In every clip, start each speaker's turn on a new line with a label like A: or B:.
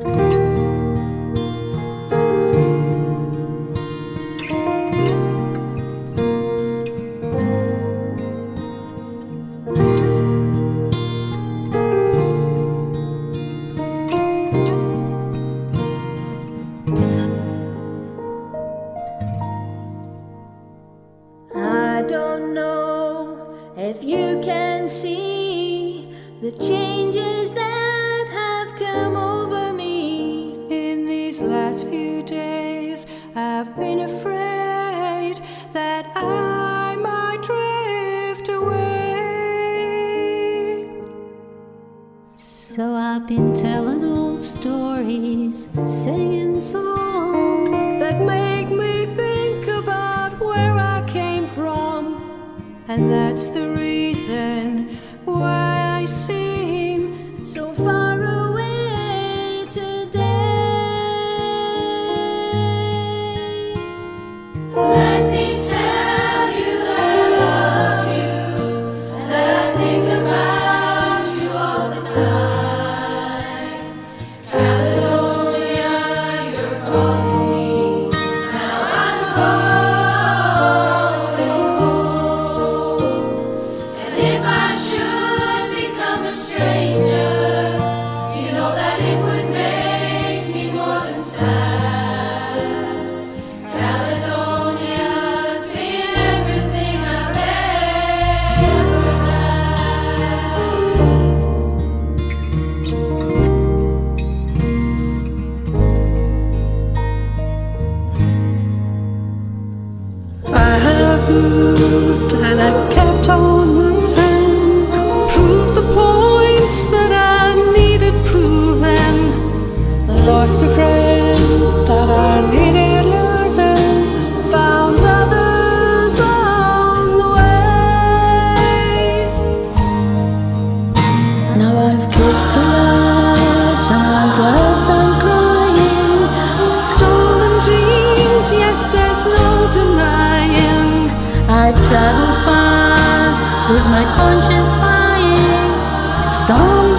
A: if you can see the changes have
B: been afraid that I might drift away.
C: So I've been telling old stories, singing songs
B: that make me think about where I came from, and that's the
C: with my conscience flying.
B: Some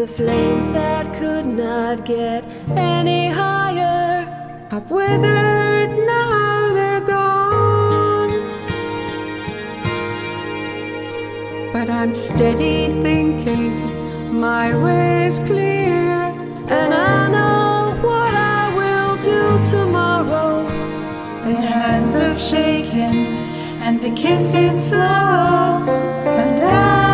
B: The flames that could not get any higher have withered, now they're gone. But I'm steady thinking my way's clear, and I know what I will do tomorrow. The hands have shaken, and the kisses flow, and I.